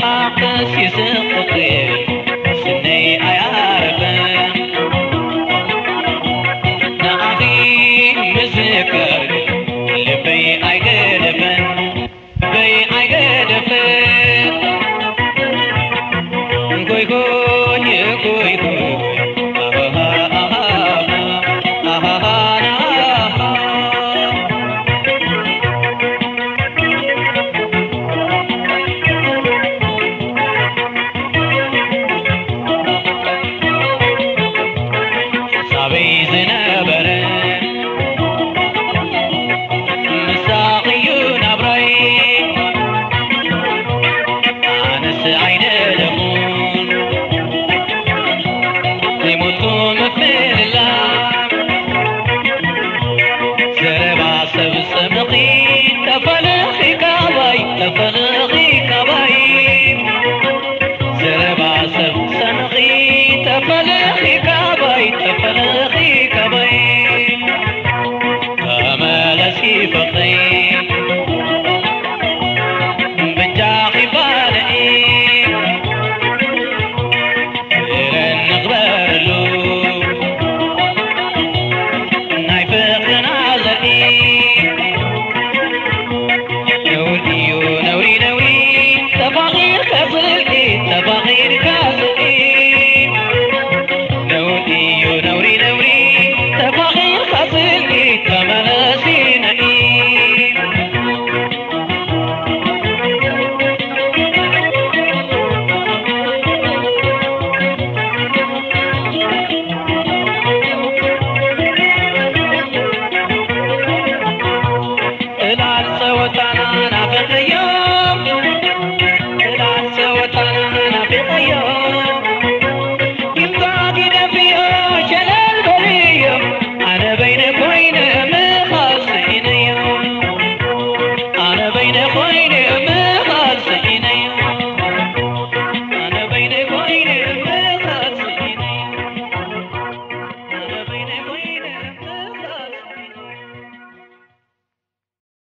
ka Mother.